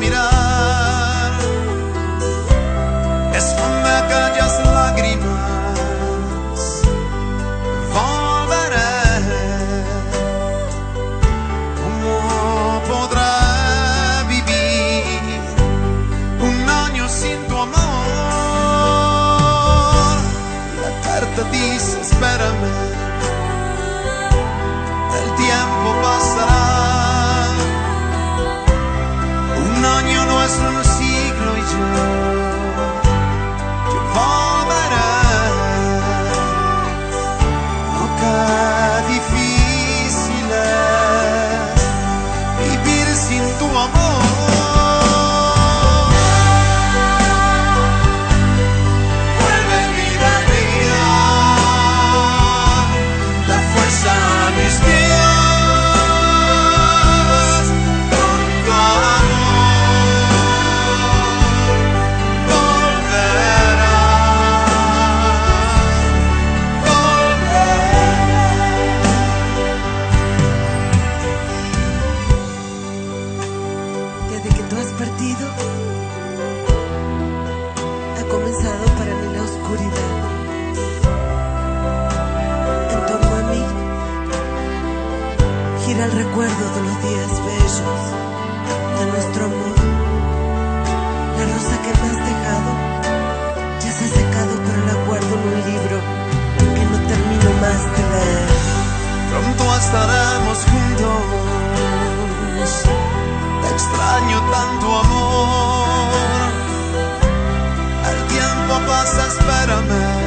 de Jesus. Has partido, ha comenzado para mí la oscuridad. En torno a mí gira el recuerdo de los días bellos de nuestro amor. La rosa que me has dejado ya se ha secado, pero la guardo en un libro que no termino más de leer. Pronto estaremos espérame.